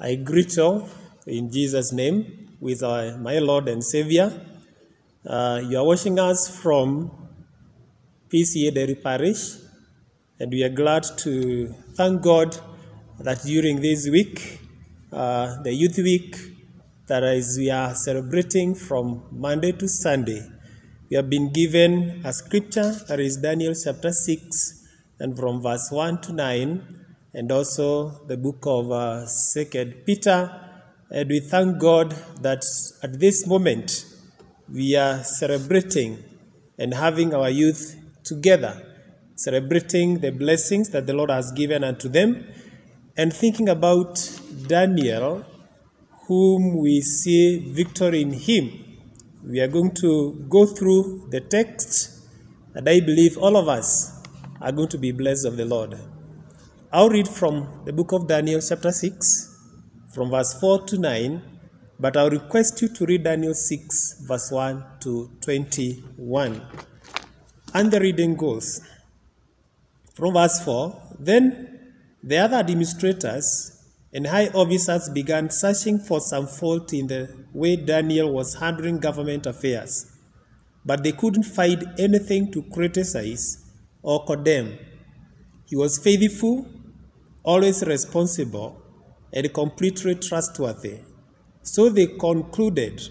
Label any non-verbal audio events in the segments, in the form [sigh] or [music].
I greet you in Jesus' name with our, my Lord and Savior. Uh, you are watching us from PCEA Nderi Parish, and we are glad to thank God that during this week, uh, the Youth Week, that is, we are celebrating from Monday to Sunday, we have been given a scripture that is Daniel chapter 6 and from verse 1 to 9 and also the book of uh, Second Peter. And we thank God that at this moment we are celebrating and having our youth together, celebrating the blessings that the Lord has given unto them, and thinking about Daniel, whom we see victory in him. We are going to go through the text, and I believe all of us are going to be blessed of the Lord. I'll read from the book of Daniel, chapter 6, from verse 4 to 9, but I'll request you to read Daniel 6, verse 1 to 21. And the reading goes from verse 4 Then the other administrators and high officers began searching for some fault in the way Daniel was handling government affairs, but they couldn't find anything to criticize or condemn. He was faithful, always responsible, and completely trustworthy. So they concluded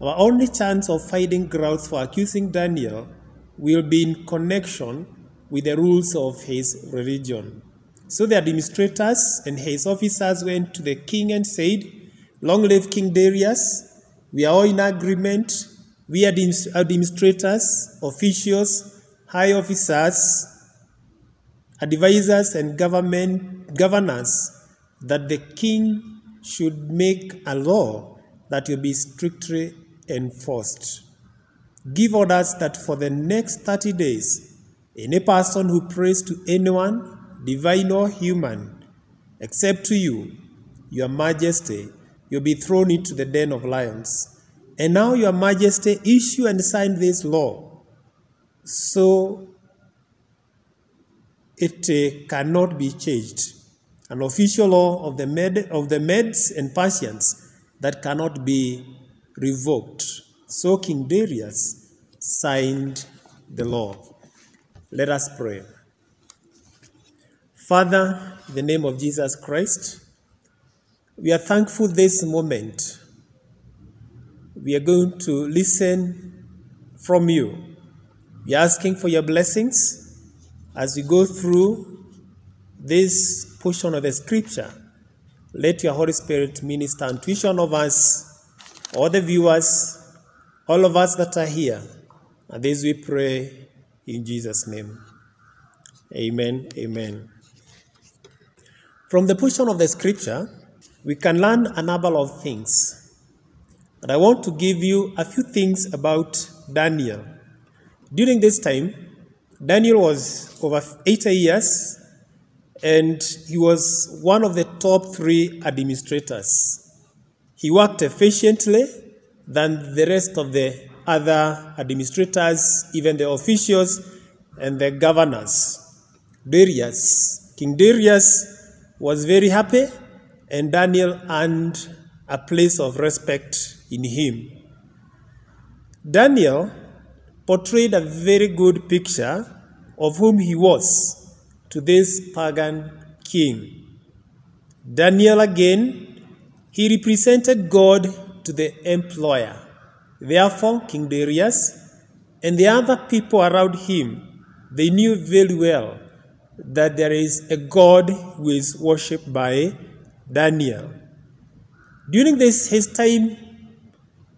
our only chance of finding grounds for accusing Daniel will be in connection with the rules of his religion. So the administrators and his officers went to the king and said, Long live King Darius. We are all in agreement. We are administrators, officials, high officers, advisors, and government governors that the king should make a law that will be strictly enforced. Give orders that for the next 30 days, any person who prays to anyone, divine or human, except to you, your majesty, you'll be thrown into the den of lions. And now, your majesty, issue and sign this law. So it uh, cannot be changed. An official law of the, Med- of the Medes and Persians that cannot be revoked. So King Darius signed the law. Let us pray. Father, in the name of Jesus Christ, we are thankful this moment. We are going to listen from you. We are asking for your blessings as we go through this portion of the scripture. Let your Holy Spirit minister one of us, all the viewers, all of us that are here. And this we pray in Jesus' name. Amen. Amen. From the portion of the scripture, we can learn a number of things. And I want to give you a few things about Daniel. During this time, Daniel was over 80 years and he was one of the top three administrators. He worked efficiently than the rest of the other administrators, even the officials and the governors. Darius, King Darius was very happy, and Daniel earned a place of respect in him. Daniel portrayed a very good picture of whom he was to this pagan king. Daniel again, he represented God to the employer. Therefore, King Darius and the other people around him, they knew very well that there is a God who is worshipped by Daniel. During this his time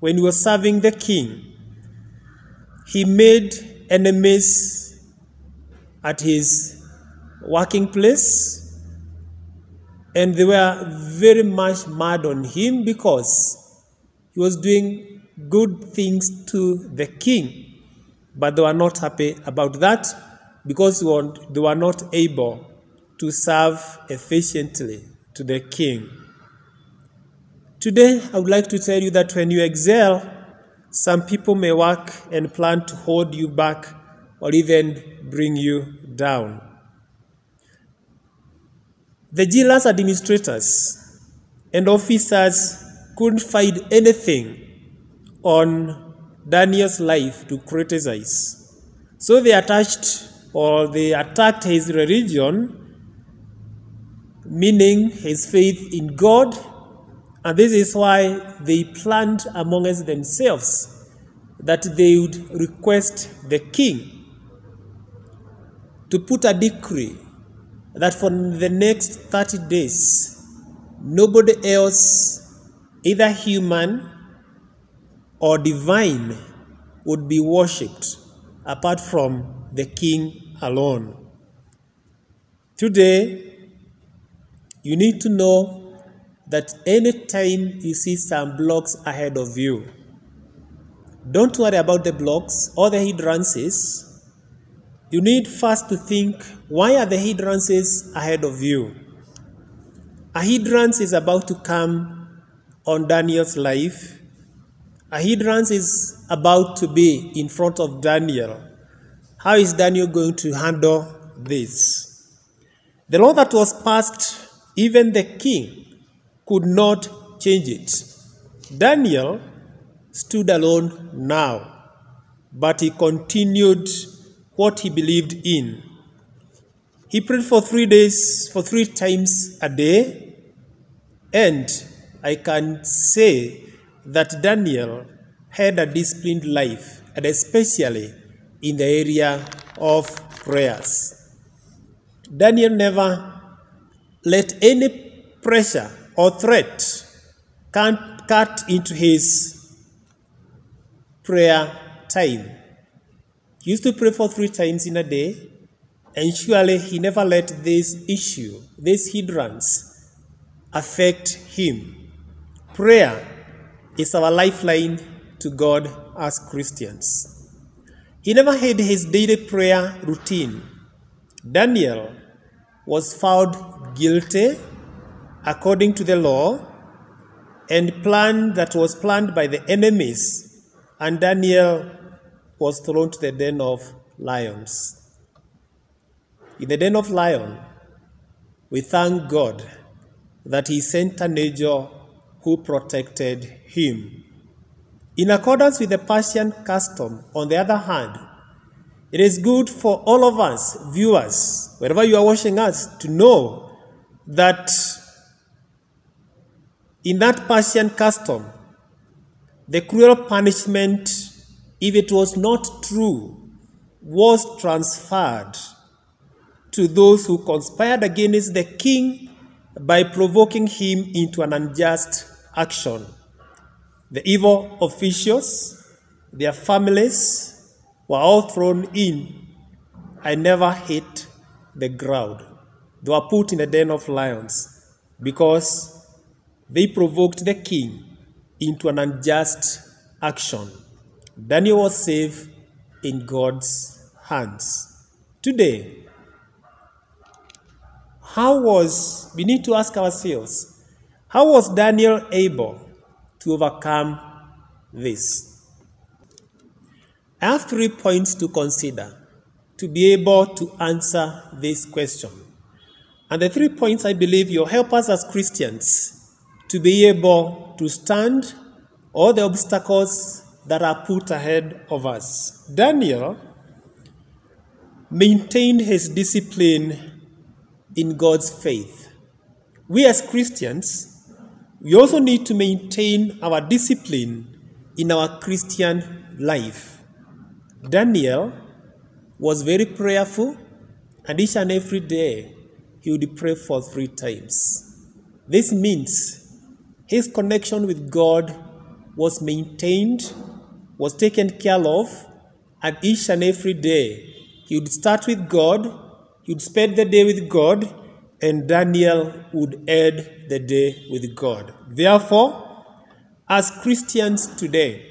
when he was serving the king, he made enemies at his working place, and they were very much mad on him because he was doing good things to the king, but they were not happy about that because they were not able to serve efficiently to the king. Today, I would like to tell you that when you excel, some people may work and plan to hold you back or even bring you down. The jealous administrators, and officers couldn't find anything on Daniel's life to criticize. So they attached or they attacked his religion, meaning his faith in God, and this is why they planned amongst themselves that they would request the king to put a decree that for the next 30 days, nobody else, either human or divine, would be worshipped apart from the king alone. Today, you need to know that anytime you see some blocks ahead of you, don't worry about the blocks or the hindrances. You need first to think why are the hindrances ahead of you? A hindrance is about to come on Daniel's life. A hindrance is about to be in front of Daniel. How is Daniel going to handle this? The law that was passed, even the king could not change it. Daniel stood alone now, but he continued what he believed in. He prayed for three days, for three times a day, and I can say that Daniel had a disciplined life, and especially in the area of prayers. Daniel never let any pressure or threat cut into his prayer time. He used to pray for three times in a day, and surely he never let this issue, this hindrance, affect him. Prayer is our lifeline to God as Christians. He never had his daily prayer routine. Daniel was found guilty according to the law and plan that was planned by the enemies and Daniel was thrown to the den of lions. In the den of lions, we thank God that He sent an angel who protected him. In accordance with the Persian custom, on the other hand, it is good for all of us, viewers, wherever you are watching us, to know that in that Persian custom, the cruel punishment, if it was not true, was transferred to those who conspired against the king by provoking him into an unjust action. The evil officials, their families, were all thrown in. I never hit the ground. They were put in a den of lions because they provoked the king into an unjust action. Daniel was saved in God's hands. Today, how was, we need to ask ourselves, how was Daniel able to overcome this? I have three points to consider to be able to answer this question. And the three points I believe will help us as Christians to be able to stand all the obstacles that are put ahead of us. Daniel maintained his discipline in God's faith. We as Christians, we also need to maintain our discipline in our Christian life. Daniel was very prayerful, and each and every day he would pray for three times. This means his connection with God was maintained, was taken care of, and each and every day he would start with God, he would spend the day with God, and Daniel would end the day with God. Therefore, as Christians today,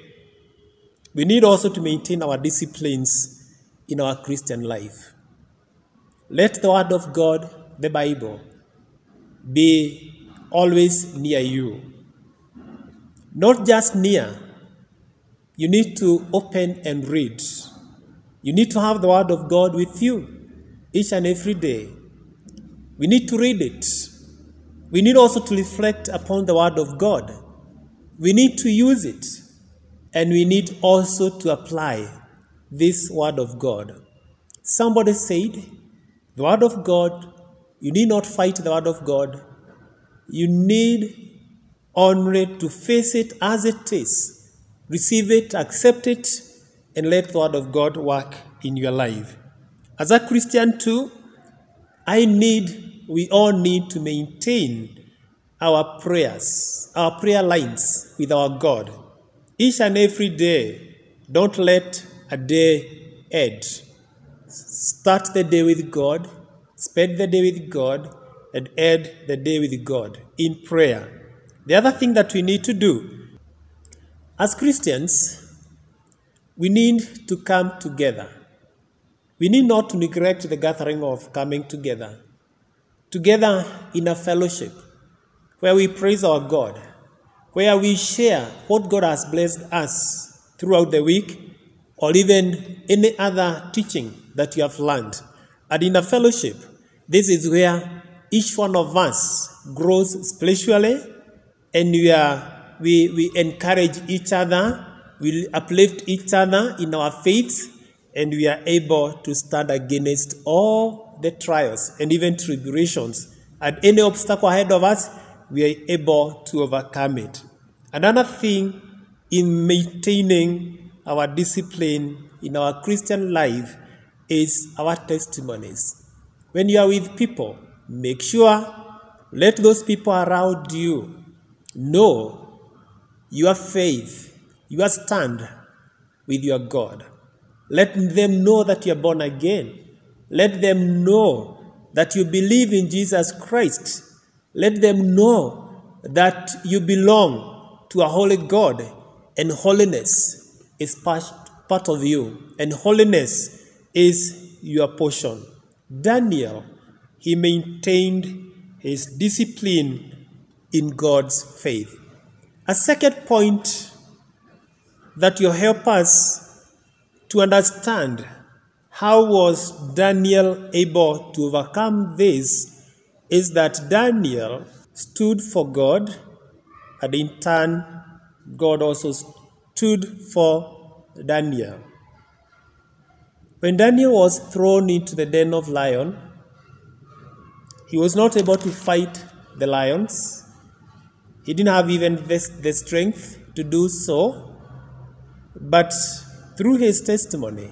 we need also to maintain our disciplines in our Christian life. Let the Word of God, the Bible, be always near you. Not just near, you need to open and read. You need to have the Word of God with you each and every day. We need to read it. we need also to reflect upon the Word of God. We need to use it, and we need also to apply this Word of God. Somebody said, The Word of God, you need not fight the Word of God. You need only to face it as it is, receive it, accept it, and let the Word of God work in your life. As a Christian, too, I need, we all need to maintain our prayers, our prayer lines with our God. Each and every day, don't let a day end. Start the day with God, spend the day with God, and end the day with God in prayer. The other thing that we need to do as Christians, we need to come together. We need not to neglect the gathering of coming together. Together in a fellowship where we praise our God, where we share what God has blessed us throughout the week, or even any other teaching that you have learned. And in a fellowship, this is where each one of us grows spiritually and we, are, we, we encourage each other, we uplift each other in our faith, and we are able to stand against all the trials and even tribulations and any obstacle ahead of us we are able to overcome it. Another thing in maintaining our discipline in our Christian life is our testimonies. When you are with people, make sure let those people around you know your faith, your stand with your God. Let them know that you are born again. Let them know that you believe in Jesus Christ let them know that you belong to a holy God and holiness is part of you, and holiness is your portion. Daniel, he maintained his discipline in God's faith. A second point that will help us to understand how was Daniel able to overcome this is that Daniel stood for God, and in turn, God also stood for Daniel. When Daniel was thrown into the den of lion, he was not able to fight the lions. He didn't have even the, the strength to do so. But through his testimony,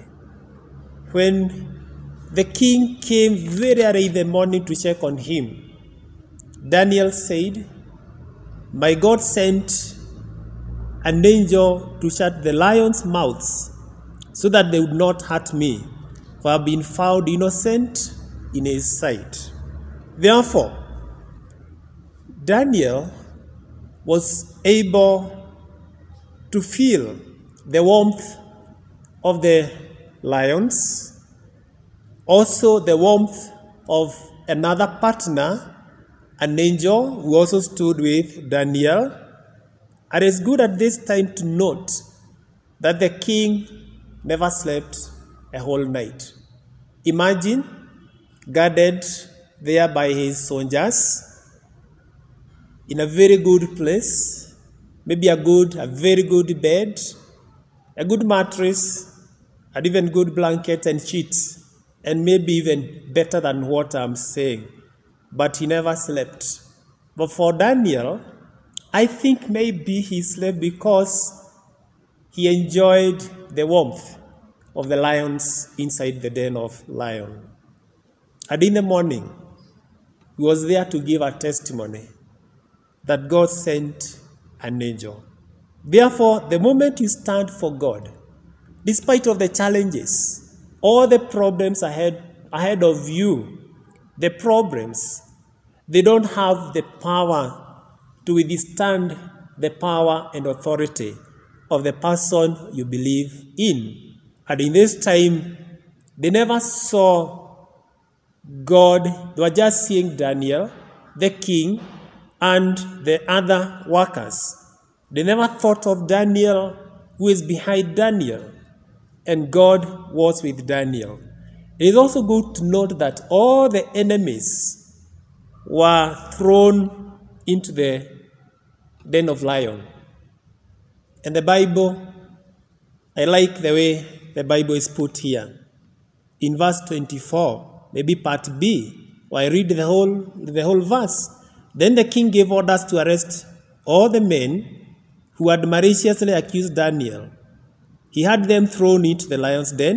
when the king came very early in the morning to check on him. Daniel said, My God sent an angel to shut the lions' mouths so that they would not hurt me, for I have been found innocent in his sight. Therefore, Daniel was able to feel the warmth of the lions also, the warmth of another partner, an angel who also stood with Daniel. And it's good at this time to note that the king never slept a whole night. Imagine guarded there by his soldiers in a very good place, maybe a good, a very good bed, a good mattress, and even good blankets and sheets and maybe even better than what I'm saying. But he never slept. But for Daniel, I think maybe he slept because he enjoyed the warmth of the lions inside the den of lion. And in the morning, he was there to give a testimony that God sent an angel. Therefore, the moment you stand for God, despite of the challenges, all the problems ahead, ahead of you, the problems, they don't have the power to withstand the power and authority of the person you believe in. And in this time, they never saw God, they were just seeing Daniel, the king, and the other workers. They never thought of Daniel, who is behind Daniel and God was with Daniel. It is also good to note that all the enemies were thrown into the den of lion. And the Bible, I like the way the Bible is put here. In verse 24, maybe part B, or I read the whole, the whole verse. Then the king gave orders to arrest all the men who had maliciously accused Daniel. He had them thrown into the lion's den,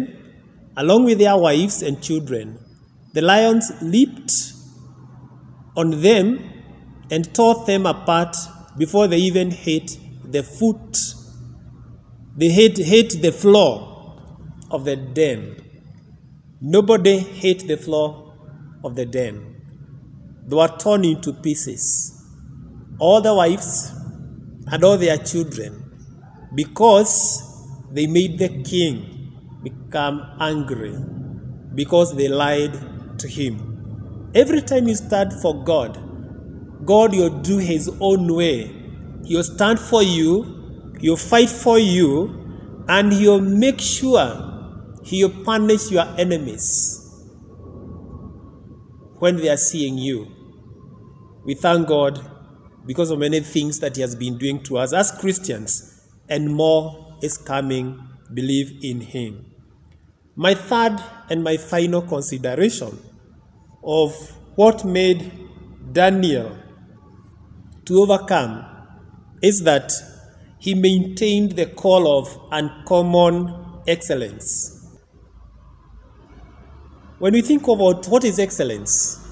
along with their wives and children. The lions leaped on them and tore them apart before they even hit the foot. They hit, hit the floor of the den. Nobody hit the floor of the den. They were torn into pieces. All the wives and all their children, because they made the king become angry, because they lied to him. Every time you stand for God, God will do his own way. He'll stand for you, he'll fight for you, and he'll make sure he'll punish your enemies when they are seeing you. We thank God because of many things that he has been doing to us as Christians, and more is coming. Believe in him. My third and my final consideration of what made Daniel to overcome is that he maintained the call of uncommon excellence. When we think about what is excellence,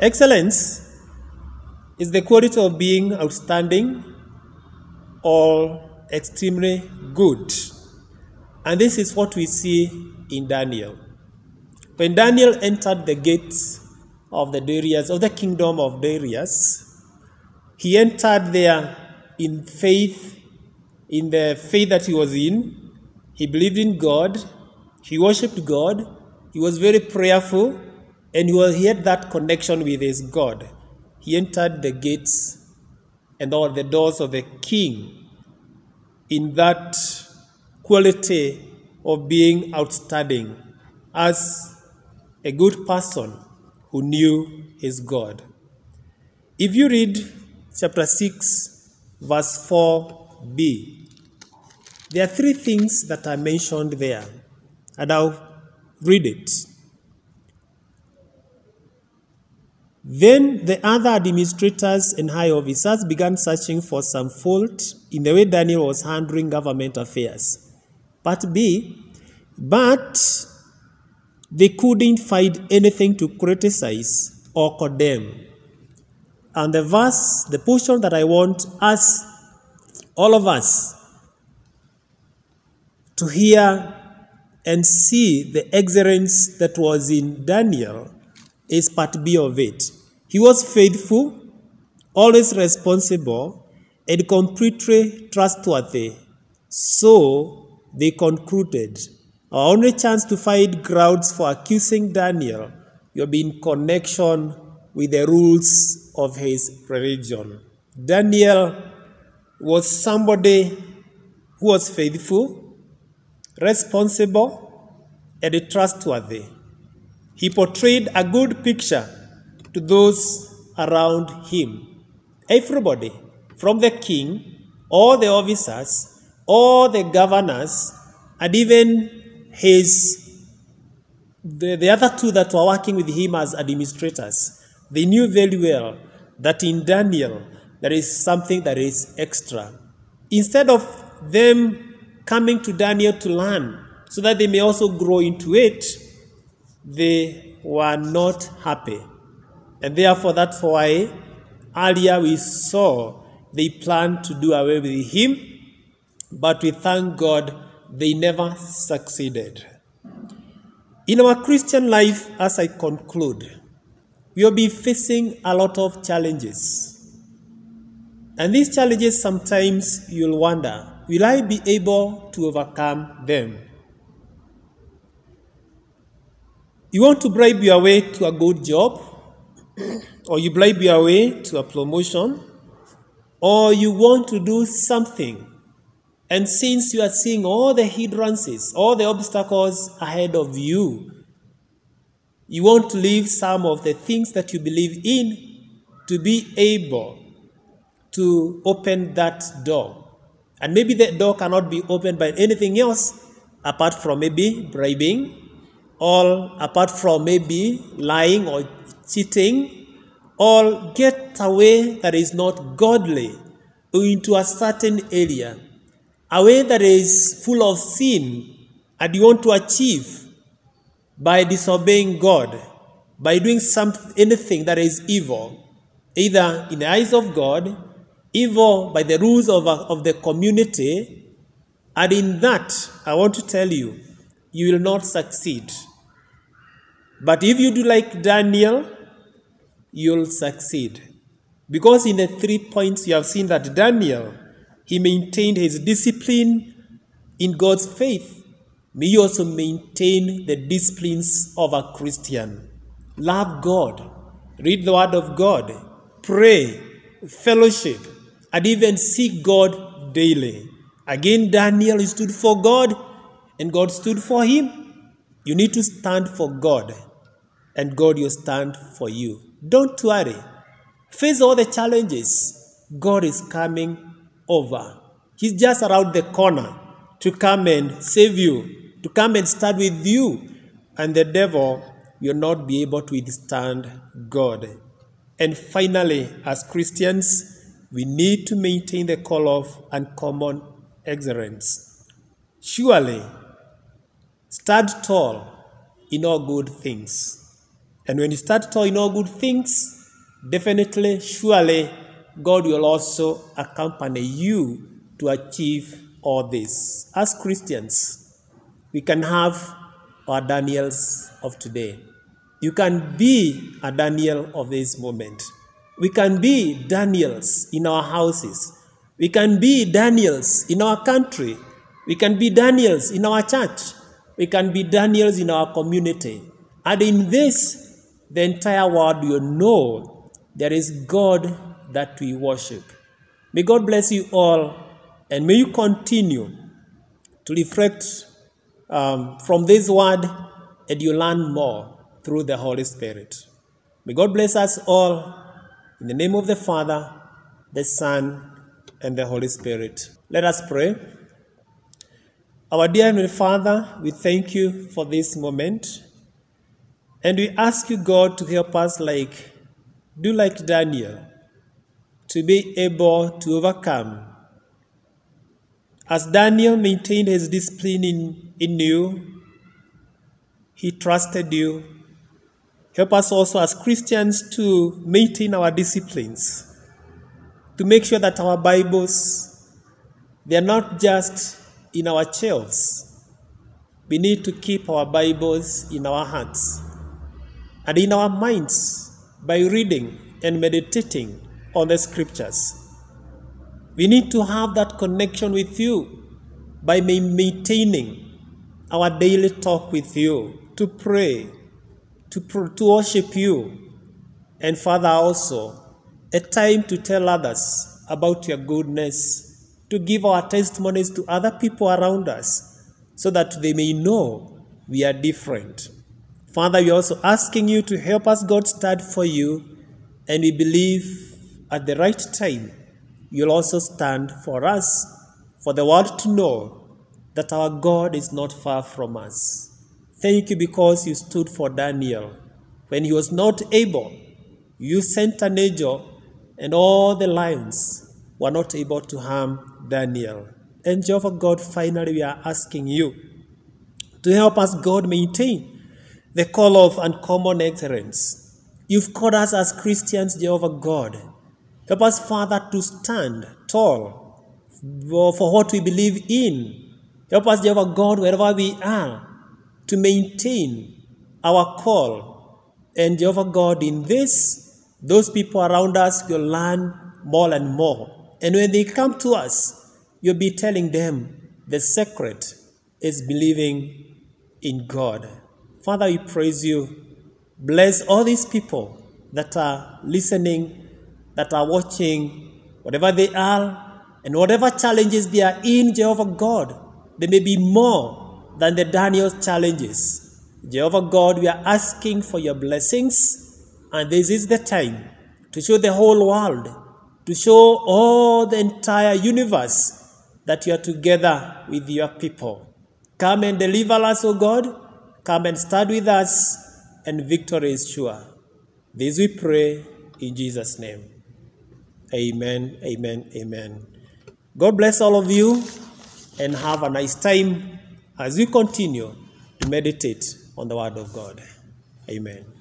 excellence is the quality of being outstanding or extremely good. And this is what we see in Daniel. When Daniel entered the gates of the Darius, of the kingdom of Darius, he entered there in faith, in the faith that he was in. He believed in God, he worshipped God, he was very prayerful, and he had that connection with his God he entered the gates and all the doors of the king in that quality of being outstanding as a good person who knew his God. If you read chapter 6, verse 4b, there are three things that are mentioned there, and I'll read it. Then the other administrators and high officers began searching for some fault in the way Daniel was handling government affairs. Part B, but they couldn't find anything to criticize or condemn. And the verse, the portion that I want us, all of us, to hear and see the excellence that was in Daniel is part B of it. He was faithful, always responsible, and completely trustworthy. So they concluded our only chance to find grounds for accusing Daniel will be in connection with the rules of his religion. Daniel was somebody who was faithful, responsible, and trustworthy. He portrayed a good picture to those around him. Everybody, from the king, all the officers, all the governors, and even his the, the other two that were working with him as administrators, they knew very well that in Daniel there is something that is extra. Instead of them coming to Daniel to learn so that they may also grow into it, they were not happy. And therefore, that's why earlier we saw they planned to do away with him, but we thank God they never succeeded. In our Christian life, as I conclude, we will be facing a lot of challenges. And these challenges, sometimes you'll wonder will I be able to overcome them? You want to bribe your way to a good job? [clears throat] or you bribe your way to a promotion, or you want to do something. And since you are seeing all the hindrances, all the obstacles ahead of you, you want to leave some of the things that you believe in to be able to open that door. And maybe the door cannot be opened by anything else apart from maybe bribing or apart from maybe lying or cheating or get away that is not godly into a certain area, a way that is full of sin and you want to achieve by disobeying God, by doing some, anything that is evil, either in the eyes of God, evil by the rules of, uh, of the community, and in that, I want to tell you, you will not succeed. But if you do like Daniel, you'll succeed. Because in the three points you have seen that Daniel, he maintained his discipline in God's faith. May you also maintain the disciplines of a Christian. Love God, read the Word of God, pray, fellowship, and even seek God daily. Again, Daniel stood for God, and God stood for him. You need to stand for God, and God will stand for you. Don't worry. Face all the challenges. God is coming over. He's just around the corner to come and save you, to come and stand with you. And the devil will not be able to withstand God. And finally, as Christians, we need to maintain the call of uncommon excellence. Surely, stand tall in all good things. And when you stand tall in all good things, definitely, surely, God will also accompany you to achieve all this. As Christians, we can have our Daniels of today. You can be a Daniel of this moment. We can be Daniels in our houses. We can be Daniels in our country. We can be Daniels in our church. We can be Daniels in our community. And in this, the entire world will know there is God that we worship. May God bless you all, and may you continue to reflect um, from this word, and you learn more through the Holy Spirit. May God bless us all in the name of the Father, the Son, and the Holy Spirit. Let us pray. Our dear Heavenly Father, we thank you for this moment. And we ask you, God, to help us like do like Daniel, to be able to overcome. As Daniel maintained his discipline in, in you, he trusted you. Help us also as Christians to maintain our disciplines, to make sure that our Bibles, they are not just in our shelves. We need to keep our Bibles in our hearts and in our minds by reading and meditating on the scriptures. We need to have that connection with you by maintaining our daily talk with you, to pray, to, to worship you, and Father, also a time to tell others about your goodness, to give our testimonies to other people around us so that they may know we are different. Father, we're also asking you to help us, God, stand for you, and we believe at the right time you'll also stand for us, for the world to know that our God is not far from us. Thank you because you stood for Daniel. When he was not able, you sent an angel, and all the lions were not able to harm Daniel. And Jehovah God, finally, we are asking you to help us, God, maintain the call of uncommon excellence. You've called us as Christians, Jehovah God. Help us, Father, to stand tall for what we believe in. Help us, Jehovah God, wherever we are, to maintain our call. And Jehovah God, in this, those people around us will learn more and more. And when they come to us, you'll be telling them the secret is believing in God. Father, we praise you. Bless all these people that are listening, that are watching, whatever they are, and whatever challenges they are in, Jehovah God. there may be more than the Daniel's challenges. Jehovah God, we are asking for your blessings, and this is the time to show the whole world to show all the entire universe that you are together with your people. Come and deliver us, O God. Come and stand with us, and victory is sure. This we pray in Jesus' name. Amen, amen, amen. God bless all of you and have a nice time as we continue to meditate on the Word of God. Amen.